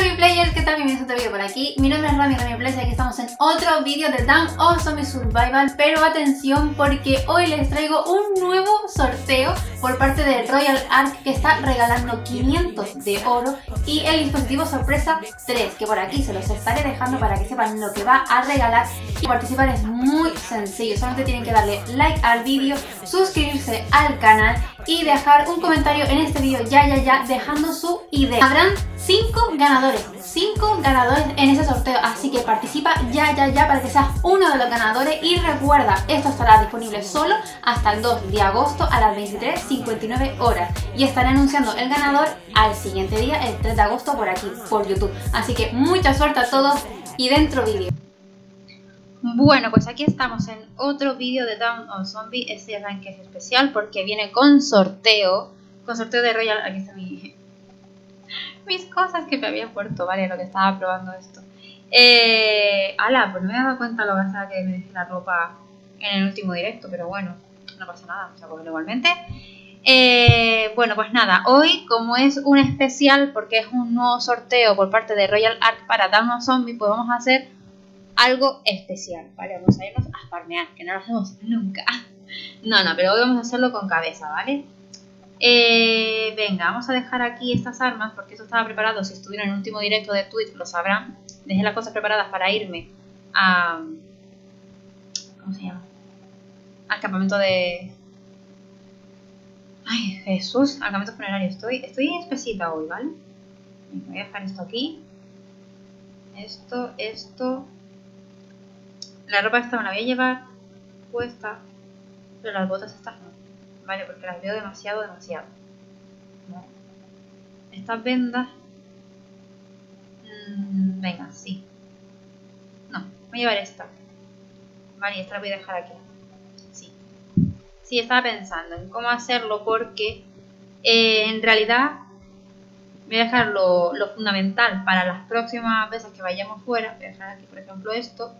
Rami Players, ¿qué tal? Bienvenidos a otro vídeo por aquí. Mi nombre es Rami Rami Players y aquí estamos en otro vídeo de Dan o Zombie Survival. Pero atención porque hoy les traigo un nuevo sorteo por parte de Royal Ark que está regalando 500 de oro y el dispositivo sorpresa 3 que por aquí se los estaré dejando para que sepan lo que va a regalar y participar es muy sencillo, solamente tienen que darle like al vídeo, suscribirse al canal y dejar un comentario en este vídeo ya ya ya dejando su idea. Habrán 5 ganadores, 5 ganadores en ese sorteo, así que participa ya ya ya para que seas uno de los ganadores y recuerda, esto estará disponible solo hasta el 2 de agosto a las 23.59 horas y estaré anunciando el ganador al siguiente día, el 3 de agosto por aquí, por YouTube. Así que mucha suerte a todos y dentro vídeo. Bueno, pues aquí estamos en otro vídeo de Down of Zombie. Este que es especial porque viene con sorteo. Con sorteo de Royal. Aquí están mi, mis cosas que me había puesto, ¿vale? Lo que estaba probando esto. Eh, ala, pues no me he dado cuenta lo gastada que me dejé la ropa en el último directo, pero bueno, no pasa nada, vamos a cogerlo igualmente. Eh, bueno, pues nada, hoy como es un especial porque es un nuevo sorteo por parte de Royal Ark para Down of Zombie, pues vamos a hacer algo especial, ¿vale? Vamos a irnos a farmear, que no lo hacemos nunca. No, no, pero hoy vamos a hacerlo con cabeza, ¿vale? Eh, venga, vamos a dejar aquí estas armas porque esto estaba preparado. Si estuvieron en el último directo de Twitch lo sabrán. Dejé las cosas preparadas para irme a... ¿Cómo se llama? Al campamento de... Ay, Jesús, al campamento funerario. Estoy, estoy espesita hoy, ¿vale? Voy a dejar esto aquí. Esto, esto, la ropa esta me la voy a llevar puesta, pero las botas estas no, ¿vale? Porque las veo demasiado, demasiado. Estas vendas... Mmm, venga, sí. No, voy a llevar esta. Vale, esta la voy a dejar aquí. Sí. Sí, estaba pensando en cómo hacerlo porque eh, en realidad voy a dejar lo, lo, fundamental para las próximas veces que vayamos fuera. Voy a dejar aquí, por ejemplo, esto.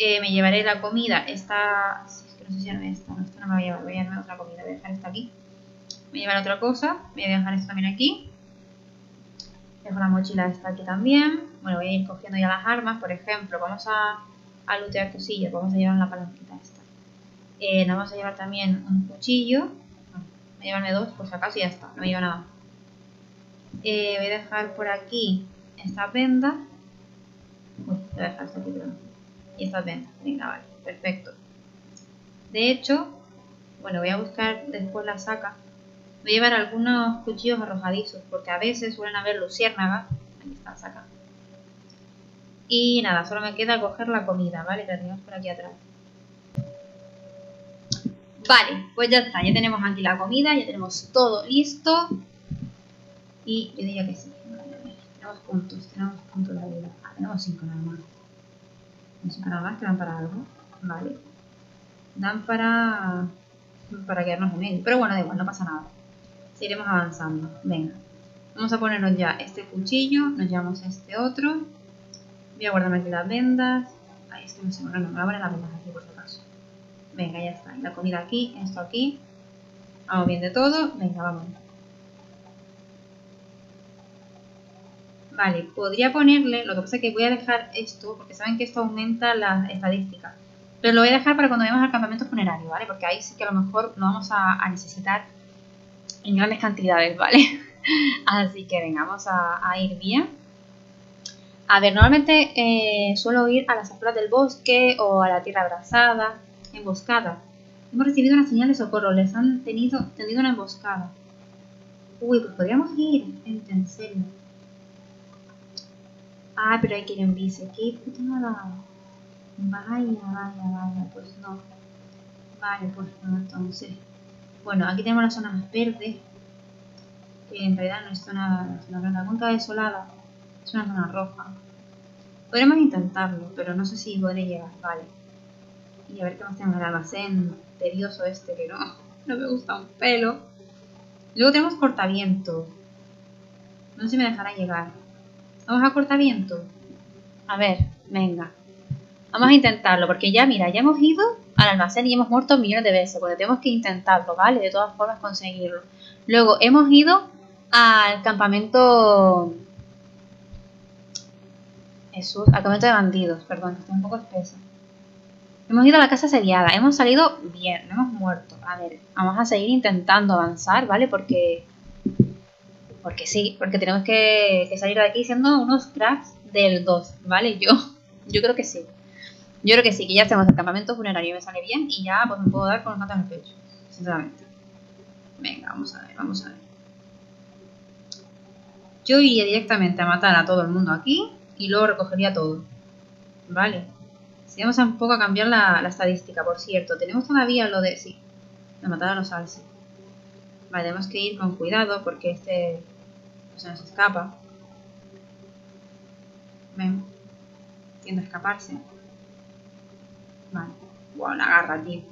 Eh, me llevaré la comida, esta, no sé si era esta, no, esta no me voy a llevar, voy a llevarme otra comida, voy a dejar esta aquí. Voy a llevar otra cosa, voy a dejar esto también aquí. Dejo la mochila esta aquí también. Bueno, voy a ir cogiendo ya las armas, por ejemplo, vamos a, a lootear cosillas, vamos a llevar la palanquita esta. Eh, nos vamos a llevar también un cuchillo, voy a llevarme dos si acaso y ya está, no me llevo nada eh, voy a dejar por aquí esta venda. Uy, voy a dejar esto aquí, perdón y estas ventas. Venga, vale, perfecto. De hecho, bueno, voy a buscar después la saca. Voy a llevar algunos cuchillos arrojadizos, porque a veces suelen haber luciérnagas. Aquí está saca. Y nada, solo me queda coger la comida, ¿vale? Que la tenemos por aquí atrás. Vale, pues ya está, ya tenemos aquí la comida, ya tenemos todo listo. Y yo diría que sí. tenemos puntos, tenemos puntos de vida. Ah, tenemos 5 nada más. No nada más que dan para algo. Vale. Dan para... Para quedarnos en medio. Pero bueno, da igual, no pasa nada. Seguiremos avanzando. Venga. Vamos a ponernos ya este cuchillo. Nos llevamos este otro. Voy a guardarme aquí las vendas. Ahí es que no sé, no, me voy a poner las vendas aquí por si acaso. Venga, ya está. La comida aquí, esto aquí. Vamos bien de todo. Venga, vamos. Vale, podría ponerle, lo que pasa es que voy a dejar esto, porque saben que esto aumenta las estadísticas. Pero lo voy a dejar para cuando vayamos al campamento funerario, ¿vale? Porque ahí sí que a lo mejor lo vamos a, necesitar en grandes cantidades, ¿vale? Así que venga, vamos a, ir bien. A ver, normalmente eh, suelo ir a las afueras del bosque o a la tierra abrazada, emboscada. Hemos recibido una señal de socorro, les han tenido, tendido una emboscada. Uy, pues podríamos ir, en serio. Ah, pero hay que ir en bici. ¿Qué? Vaya, vaya, vaya. Pues no. Vale, pues no, entonces. Bueno, aquí tenemos la zona más verde. Que en realidad no es zona, zona La cuenca desolada es una zona roja. Podremos intentarlo, pero no sé si podré llegar. Vale. Y a ver qué más tenemos el almacén tedioso este que no, no me gusta un pelo. Luego tenemos cortaviento. No sé si me dejará llegar. Vamos a cortaviento. A ver, venga. Vamos a intentarlo, porque ya, mira, ya hemos ido al almacén y hemos muerto millones de veces, porque tenemos que intentarlo, ¿vale? De todas formas conseguirlo. Luego hemos ido al campamento Jesús, campamento de bandidos, perdón, estoy un poco espeso. Hemos ido a la casa asediada, hemos salido bien, no hemos muerto. A ver, vamos a seguir intentando avanzar, ¿vale? Porque. Porque sí, porque tenemos que, salir de aquí siendo unos cracks del 2, ¿vale? Yo, yo creo que sí. Yo creo que sí, que ya tenemos el campamento funerario me sale bien y ya pues me puedo dar con los matos en el pecho, sinceramente. Venga, vamos a ver, vamos a ver. Yo iría directamente a matar a todo el mundo aquí y luego recogería todo. Vale. Si vamos a un poco a cambiar la, estadística, por cierto. Tenemos todavía lo de... Sí, de matar a los alces. Vale, tenemos que ir con cuidado porque este se nos escapa. Ven. Tiende a escaparse. Vale. Wow, la garra, tío.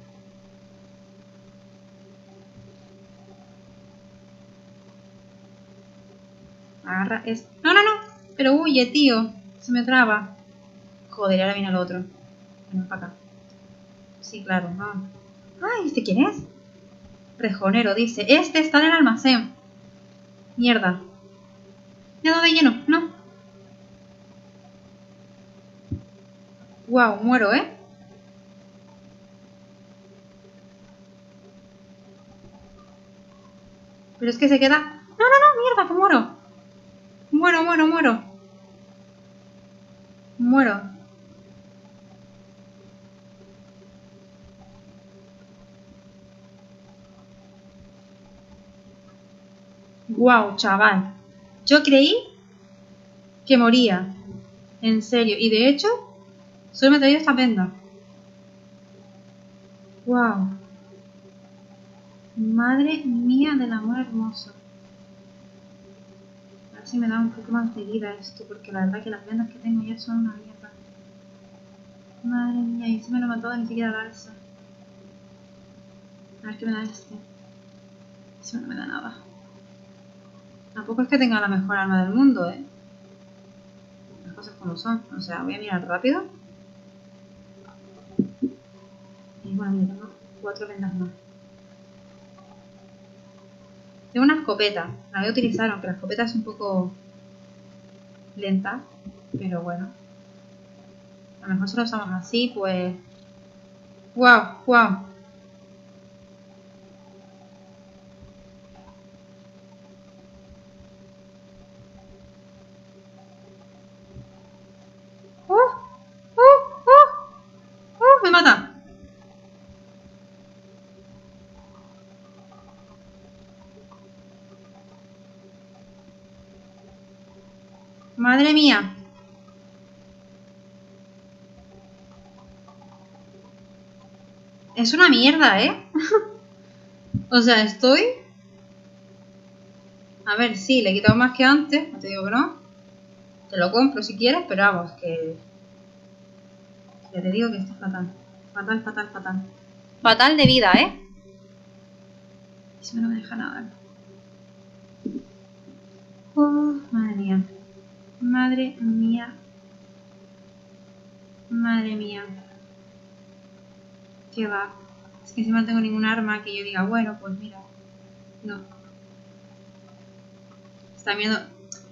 Agarra es... No, no, no. Pero huye, tío. Se me traba. Joder, ahora viene el otro. Ven para acá. Sí, claro. No. Ay, ¿este quién es? Rejonero, dice. Este está en el almacén. Mierda. Me de lleno. No. Wow, muero, ¿eh? Pero es que se queda... No, no, no, mierda, que muero. Muero, muero, muero. Muero. Wow, chaval. Yo creí que moría. En serio. Y de hecho, solo me he traído esta venda. Wow. Madre mía del amor hermoso si me da un poco más de vida esto, porque la verdad que las vendas que tengo ya son una mierda. Madre mía, y si me lo mató ni siquiera el alza. A ver qué me da este. Eso no me da nada. Tampoco es que tenga la mejor arma del mundo, ¿eh? Las cosas como son. O sea, voy a mirar rápido. Y bueno, mira, tengo cuatro vendas más. Tengo una escopeta. La voy a utilizar, aunque la escopeta es un poco lenta. Pero bueno. A lo mejor si lo usamos así, pues... ¡Wow! ¡Wow! Madre mía. Es una mierda, ¿eh? o sea, estoy... A ver, sí, le he quitado más que antes. No te digo que no. Te lo compro si quieres, pero vamos, que... Ya te digo que esto es fatal. Fatal, fatal, fatal. Fatal de vida, ¿eh? Eso no me deja nada. Oh, madre mía. Madre mía. Madre mía. ¿Qué va? Es que encima no tengo ningún arma que yo diga, bueno, pues mira. No. Está miedo.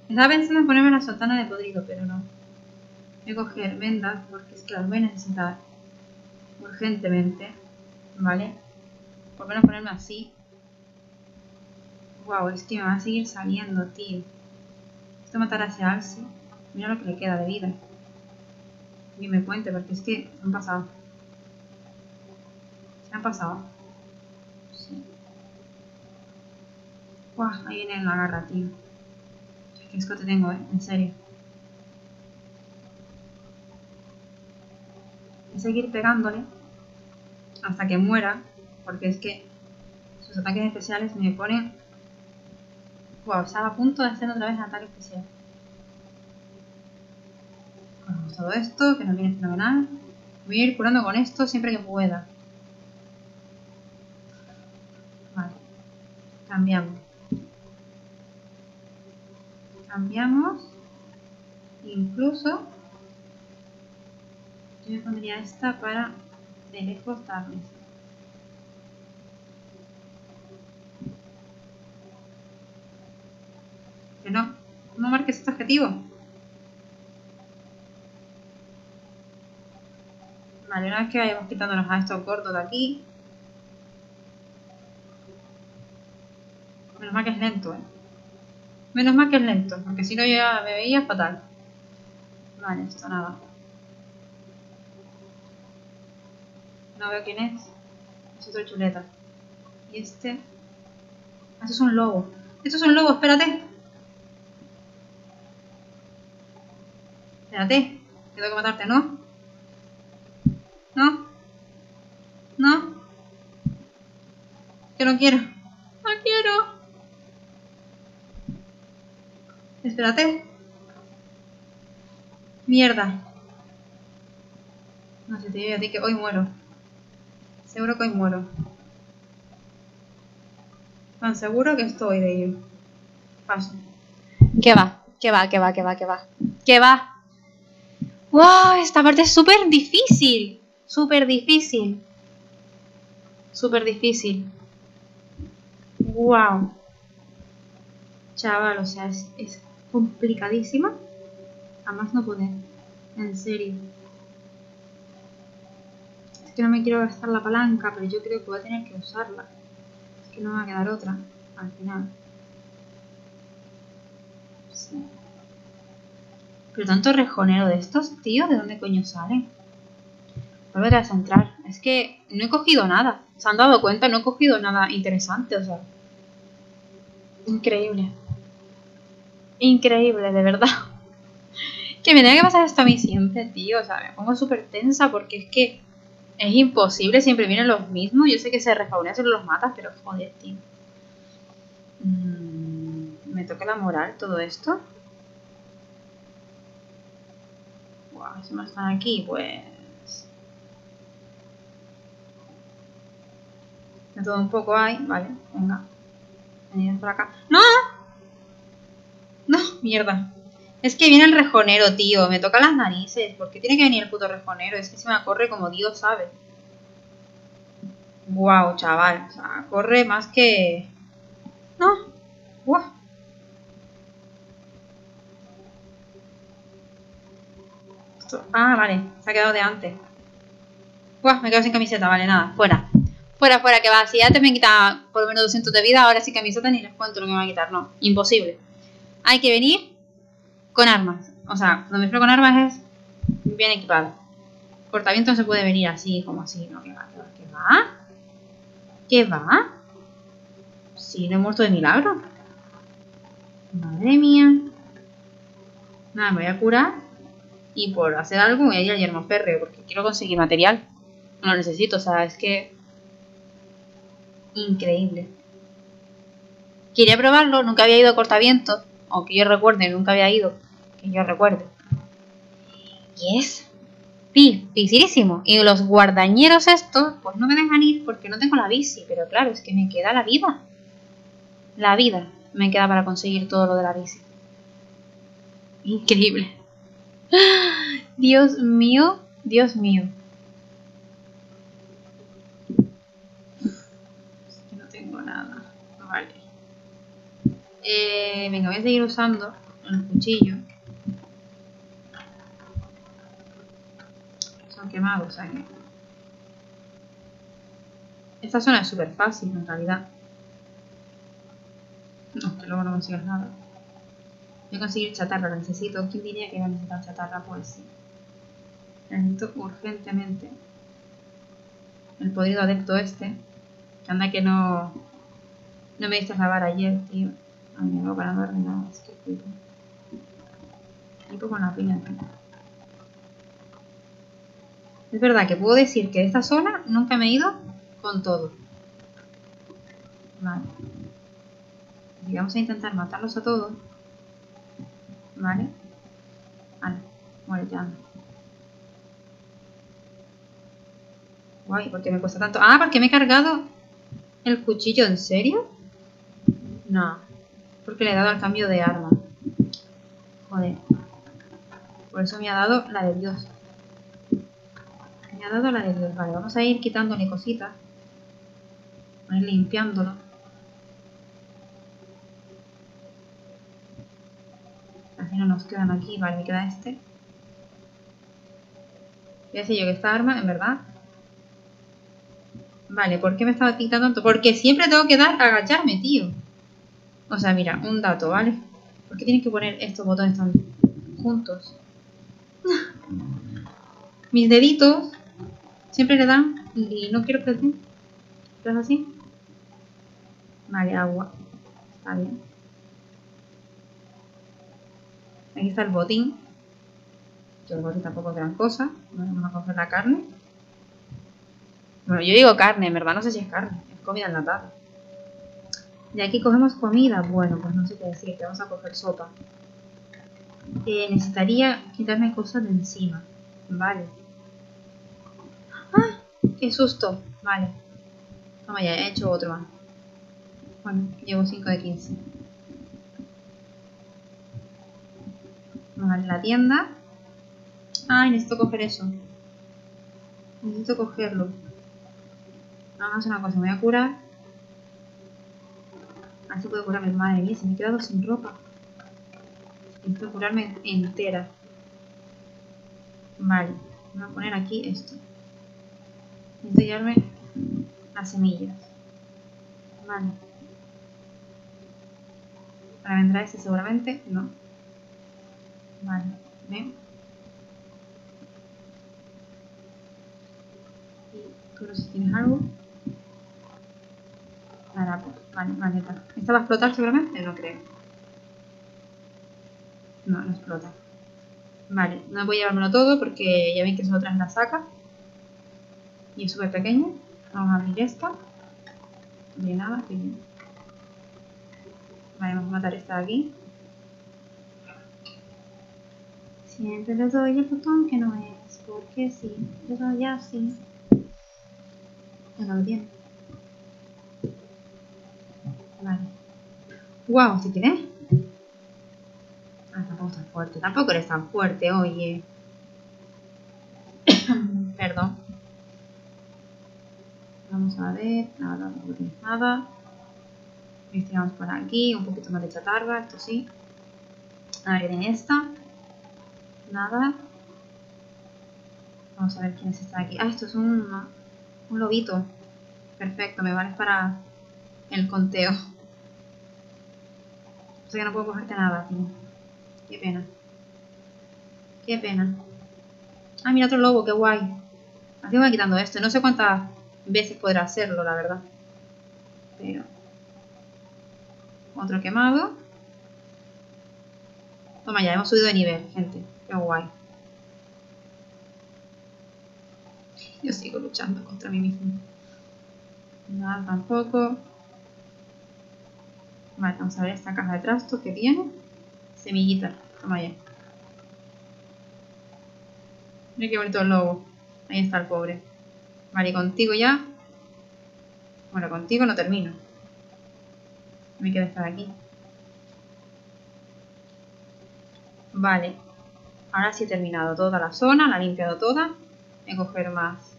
Estaba pensando en ponerme la sotana de podrido, pero no. Voy a coger vendas porque es que las voy a necesitar urgentemente. ¿Vale? Por lo menos ponerme así. Wow, es que me va a seguir saliendo, tío matar a ese Alce. Mira lo que le queda de vida. Y me cuente, porque es que se han pasado. Se han pasado. Sí. ahí viene la garra, tío. Qué te tengo, eh. En serio. A seguir pegándole hasta que muera, porque es que sus ataques especiales me ponen Wow, estaba a punto de hacer otra vez ataque especial. Ponemos todo esto, que nos viene fenomenal. Voy a ir curando con esto siempre que pueda. Vale. Cambiamos. Cambiamos. Incluso yo me pondría esta para de lejos darles. Que no, no marques este objetivo. Vale, una vez que vayamos quitándonos a estos gordos de aquí. Menos mal que es lento, eh. Menos mal que es lento, porque si no ya me veía fatal. Vale, esto nada. No veo quién es. Es otro chuleta. Y este... Esto es un lobo. Esto es un lobo, espérate. Espérate. Tengo que matarte, ¿no? ¿No? ¿No? Que no quiero. No quiero. Espérate. Mierda. No sé, te digo a ti que hoy muero. Seguro que hoy muero. Tan seguro que estoy de ello. Paso. ¿Qué va? ¿Qué va? ¿Qué va? ¿Qué va? ¿Qué va? ¿Qué va? ¡Wow! Esta parte es súper difícil. Súper difícil. Súper difícil. ¡Wow! Chaval, o sea, es, es complicadísima. Jamás no poder. En serio. Es que no me quiero gastar la palanca, pero yo creo que voy a tener que usarla. Es que no me va a quedar otra, al final. Sí. Pero tanto rejonero de estos, tío, ¿de dónde coño salen? Volverás a entrar. Es que no he cogido nada. ¿Se han dado cuenta? No he cogido nada interesante, o sea. Increíble. Increíble, de verdad. Que me tenga que pasar esto a mí siempre, tío. O sea, me pongo súper tensa porque es que es imposible. Siempre vienen los mismos. Yo sé que se respawnean si los matas, pero joder, tío. Mm, me toca la moral todo esto. Buah, si me están aquí, pues... De todo un poco hay. Vale, venga. Venid por acá. ¡No! No, mierda. Es que viene el rejonero, tío. Me toca las narices. ¿Por qué tiene que venir el puto rejonero? Es que se me corre como Dios sabe. Guau, chaval. O sea, corre más que... No. Guau. Ah, vale. Se ha quedado de antes. Guau, me quedo sin camiseta. Vale, nada. Fuera. Fuera, fuera, que va. Si te me quita por lo menos 200 de vida, ahora sí camiseta ni les cuento lo que me va a quitar. No, imposible. Hay que venir con armas. O sea, cuando me refiero con armas es bien equipado. Cortaviento no se puede venir así, como así. No, que va, que va. ¿Qué va? Sí, no he muerto de milagro. Madre mía. Nada, me voy a curar. Y por hacer algo voy a ir al yermo férreo, porque quiero conseguir material. No lo necesito, o sea, es que... Increíble. Quería probarlo, nunca había ido a cortavientos. Aunque yo recuerde, nunca había ido. Que yo recuerde. Y es dificilísimo. Y los guardañeros estos, pues no me dejan ir porque no tengo la bici. Pero claro, es que me queda la vida. La vida me queda para conseguir todo lo de la bici. Increíble. Dios mío, Dios mío. No tengo nada. Vale. Eh, venga, voy a seguir usando el cuchillo. Son quemados, sea que... Esta zona es súper fácil en realidad. No, que luego no consigues nada. Voy a conseguir chatarra, la necesito. ¿Quién diría que iba a necesitar chatarra? Pues sí. Necesito urgentemente. El podrido adepto este. Que anda que no... No me diste lavar ayer, tío. Ay, me hago para no nada. Es que flipo. Flipo con la tío. Es verdad que puedo decir que de esta zona nunca me he ido con todo. Vale. Y vamos a intentar matarlos a todos. Vale. Vale. Muérete, anda. Guay, ¿por qué me cuesta tanto? Ah, porque me he cargado el cuchillo, ¿en serio? No. Porque le he dado al cambio de arma. Joder. Por eso me ha dado la de Dios. Me ha dado la de Dios. Vale, vamos a ir quitándole cositas. Vamos a ir limpiándolo. Así no nos quedan aquí. Vale, me queda este. Ya sé yo que esta arma, en verdad... Vale, ¿por qué me estaba quitando tanto? Porque siempre tengo que dar agacharme, tío. O sea, mira, un dato, ¿vale? ¿Por qué tienes que poner estos botones tan juntos? Mis deditos siempre le dan y no quiero que le den. ¿Es así? Vale, agua. Está bien. Aquí está el botín. Que el botín tampoco es gran cosa. Vamos a coger la carne. Bueno, yo digo carne, en verdad no sé si es carne. Es comida enlatada. De aquí cogemos comida. Bueno, pues no sé qué decirte. Vamos a coger sopa. Eh, necesitaría quitarme cosas de encima. Vale. ¡Ah! ¡Qué susto! Vale. Vamos ya, he hecho otro más. Bueno, llevo 5 de 15. A la tienda. Ay, necesito coger eso. Necesito cogerlo. Vamos a hacer una cosa, me voy a curar. Así puedo curarme. Madre mía, se me he quedado sin ropa. Necesito curarme entera. Vale, voy a poner aquí esto. Necesito llevarme las semillas. Vale. Ahora vendrá ese seguramente. No. Vale. ¿Ven? Y tú no sé si tienes algo. Ahora, pues, vale, maleta. ¿Esta va a explotar seguramente? No creo. No, no explota. Vale, no voy a llevármelo todo porque ya ven que son otras la saca. Y es súper pequeño. Vamos a abrir esta. Tiene nada, bien. Vale, vamos a matar esta de aquí. Siempre le doy el botón que no es, porque sí. Le doy así. Ya lo tiene. Vale. Wow, ¿sí tienes? Ah, tampoco es tan fuerte. Tampoco eres tan fuerte, oye. Perdón. Vamos a ver. Nada, no tienes nada. Investigamos por aquí. Un poquito más de chatarra, esto sí. A ver, en esta. Nada. Vamos a ver quiénes están aquí. Ah, esto es un, lobito. Perfecto, me vale para el conteo. O sea que no puedo cogerte nada, tío. Qué pena. Qué pena. Ah, mira otro lobo, qué guay. Así voy quitando esto. No sé cuántas veces podrá hacerlo, la verdad. Pero... Otro quemado. Toma ya, hemos subido de nivel, gente. Qué guay. Yo sigo luchando contra mí mismo. Nada, tampoco. Vale, vamos a ver esta caja de trastos que tiene. Semillita. Toma ya. Mira qué bonito el lobo. Ahí está el pobre. Vale, y contigo ya. Bueno, contigo no termino. Me queda estar aquí. Vale. Ahora sí he terminado toda la zona, la he limpiado toda. Voy a coger más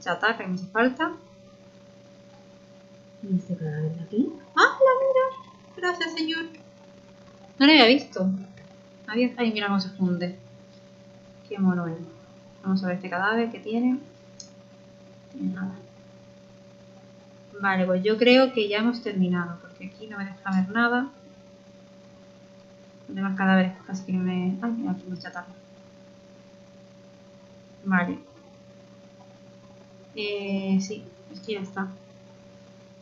chatarra que me hace falta. ¿Y este cadáver de aquí? ¡Ah, la mira! Gracias, señor. No lo había visto. Había... Ay, mira cómo se funde. Qué mono es. Vamos a ver este cadáver que tiene. No tiene nada. Vale, pues yo creo que ya hemos terminado, porque aquí no me deja ver nada. Demás cadáveres casi que me... Ay, mira, aquí me chatarra. Vale. Eh, sí, es que ya está.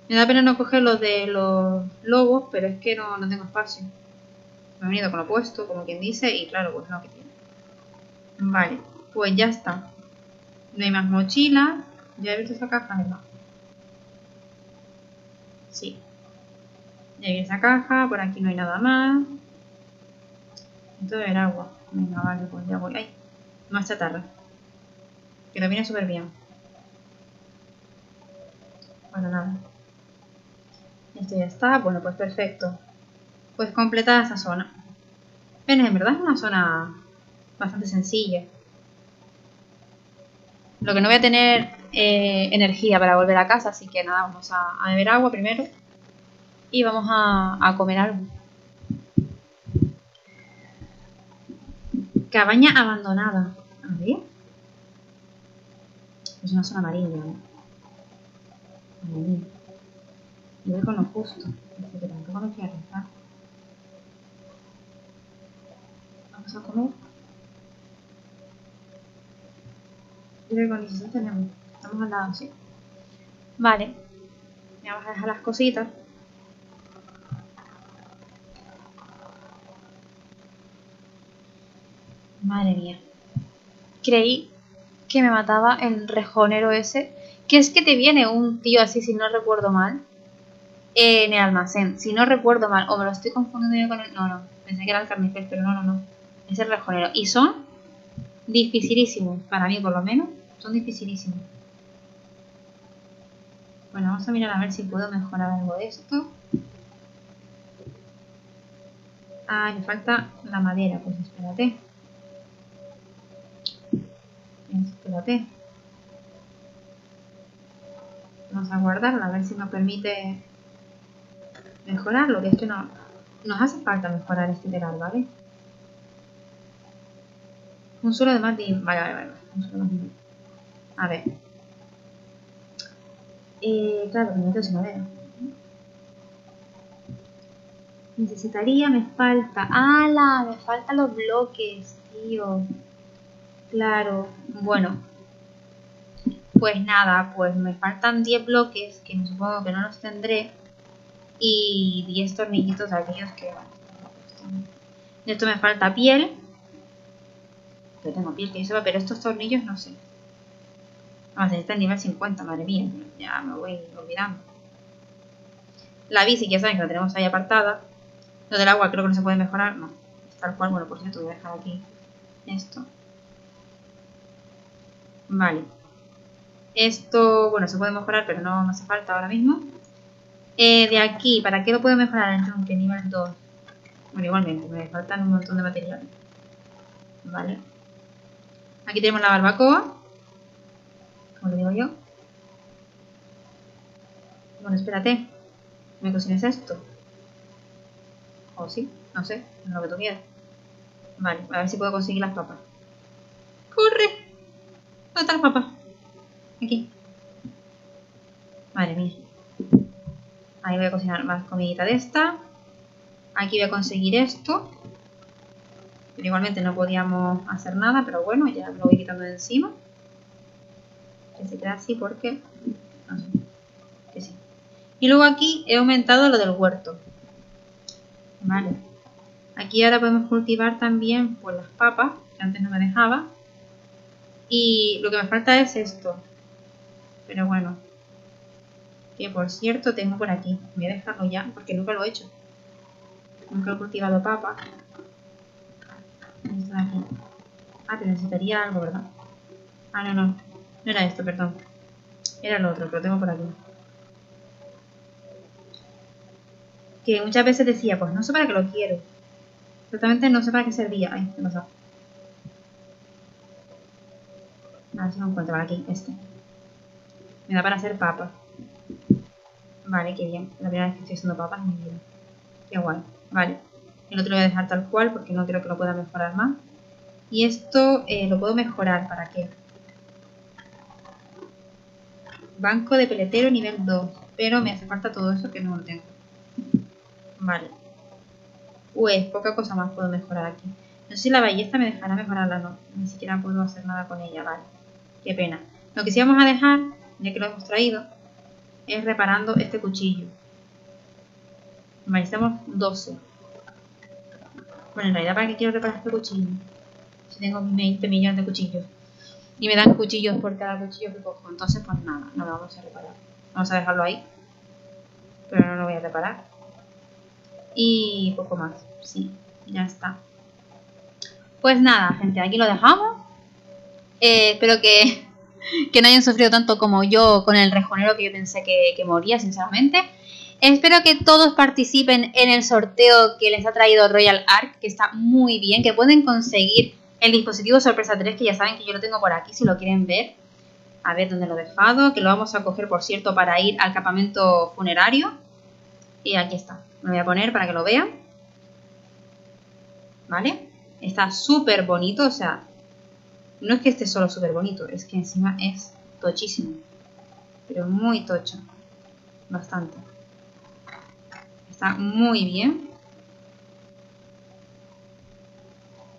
Me da pena no coger los de los lobos, pero es que no, no tengo espacio. Me he venido con lo puesto, como quien dice, y claro, pues no que tiene. Vale, pues ya está. No hay más mochilas. ¿Ya he visto esa caja? No. Sí. Ya hay esa caja, por aquí no hay nada más. Esto el agua. Venga, vale, pues ya voy. ¡Ay! Más chatarra. Que lo viene súper bien. Bueno, nada. Esto ya está. Bueno, pues perfecto. Pues completada esa zona. Bueno, en verdad es una zona bastante sencilla. Lo que no voy a tener eh, energía para volver a casa, así que nada, vamos a, beber agua primero. Y vamos a comer algo. Cabaña abandonada. A ver. Es una zona amarilla, ¿no? Madre mía. Yo voy con lo justo. Así que tampoco me quiero arriesgar. Vamos a comer. Y qué condición tenemos. Estamos al lado, sí. Vale. Vamos a dejar las cositas. Madre mía. Creí que me mataba el rejonero ese. Que es que te viene un tío así, si no recuerdo mal. En el almacén. Si no recuerdo mal. O me lo estoy confundiendo yo con el... No, no. Pensé que era el carnicel, pero no, no, no. Es el rejonero. Y son dificilísimos. Para mí, por lo menos. Son dificilísimos. Bueno, vamos a mirar a ver si puedo mejorar algo de esto. Ah, me falta la madera. Pues espérate. Vamos a guardarla a ver si nos permite mejorarlo, que es que no nos hace falta mejorar este telar, ¿vale? Un solo de más de... Vale, vale, vale. Un solo más de... A ver. Eh, claro, necesito sin madera. Necesitaría, me falta... ¡Hala! Me faltan los bloques, tío. Claro, bueno. Pues nada, pues me faltan 10 bloques, que supongo que no los tendré. Y 10 tornillitos de aquellos que... De esto me falta piel. Yo tengo piel que yo pero estos tornillos no sé. Vamos, a está en nivel 50, madre mía. Ya me voy olvidando. La bici, ya saben que la tenemos ahí apartada. Lo del agua creo que no se puede mejorar. No, tal cual. Bueno, por cierto, voy a dejar aquí esto. Vale. Esto, bueno, se puede mejorar, pero no, me hace falta ahora mismo. Eh, de aquí, ¿para qué lo puedo mejorar el yunque nivel 2? Bueno, igualmente, me faltan un montón de materiales. Vale. Aquí tenemos la barbacoa. Como le digo yo. Bueno, espérate. ¿Me cocines esto? ¿O sí? No sé, lo que tú quieras. Vale, a ver si puedo conseguir las papas. ¡Corre! ¿Dónde está el papá? Aquí. Madre mía. Ahí voy a cocinar más comidita de esta. Aquí voy a conseguir esto. Pero igualmente no podíamos hacer nada, pero bueno, ya lo voy quitando de encima. Que se queda así porque... No sé. Que sí. Y luego aquí he aumentado lo del huerto. Vale. Aquí ahora podemos cultivar también pues las papas, que antes no me dejaba. Y lo que me falta es esto. Pero bueno. Que por cierto tengo por aquí. Voy a dejarlo ya porque nunca lo he hecho. Nunca he cultivado papa. Aquí. Ah, pero necesitaría algo, ¿verdad? Ah, no, no. No era esto, perdón. Era lo otro, que lo tengo por aquí. Que muchas veces decía, pues no sé para qué lo quiero. Exactamente no sé para qué servía. Ay, ¿qué pasa? A ver si lo encuentro aquí, este. Me da para hacer papas. Vale, qué bien. La primera vez que estoy haciendo papas en mi vida. Qué guay. Vale. El otro lo voy a dejar tal cual porque no quiero que lo pueda mejorar más. Y esto eh, lo puedo mejorar. ¿Para qué? Banco de peletero nivel 2. Pero me hace falta todo eso que no lo tengo. Vale. Pues poca cosa más puedo mejorar aquí. No sé si la ballesta me dejará mejorarla no. Ni siquiera puedo hacer nada con ella, vale. Qué pena. Lo que sí vamos a dejar, ya que lo hemos traído, es reparando este cuchillo. Vale, estamos 12. Bueno, en realidad, ¿para qué quiero reparar este cuchillo? Si tengo 20 millones de cuchillos. Y me dan cuchillos por cada cuchillo que cojo. Entonces, pues nada, no lo vamos a reparar. Vamos a dejarlo ahí. Pero no lo voy a reparar. Y poco más. Sí, ya está. Pues nada, gente, aquí lo dejamos. Eh, espero que, no hayan sufrido tanto como yo con el rejonero que yo pensé que, moría, sinceramente. Espero que todos participen en el sorteo que les ha traído Royal Ark, que está muy bien, que pueden conseguir el dispositivo sorpresa 3, que ya saben que yo lo tengo por aquí si lo quieren ver. A ver dónde lo he dejado, que lo vamos a coger, por cierto, para ir al campamento funerario. Y aquí está, lo voy a poner para que lo vean. ¿Vale? Está súper bonito, o sea, no es que esté solo súper bonito, es que encima es tochísimo. Pero muy tocho. Bastante. Está muy bien.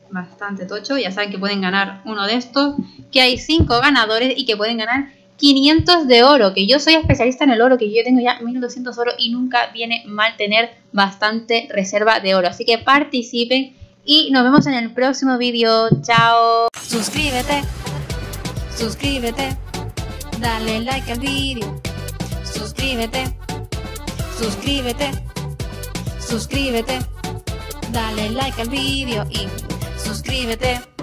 Bastante tocho. Ya saben que pueden ganar uno de estos. Que hay cinco ganadores y que pueden ganar 500 de oro. Que yo soy especialista en el oro. Que yo tengo ya 1200 oro y nunca viene mal tener bastante reserva de oro. Así que participen y nos vemos en el próximo vídeo. Chao. Suscríbete, suscríbete, dale like al vídeo. Suscríbete, suscríbete, suscríbete, dale like al vídeo y suscríbete.